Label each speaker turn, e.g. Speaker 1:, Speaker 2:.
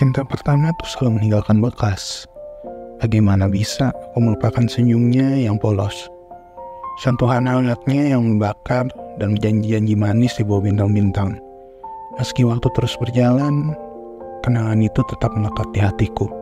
Speaker 1: Cinta pertama tuh selalu meninggalkan bekas. Bagaimana bisa aku melupakan senyumnya yang polos. Sentuhan hangatnya yang membakar dan janji-janji manis di bawah bintang-bintang. Meski waktu terus berjalan, kenangan itu tetap melekat di hatiku.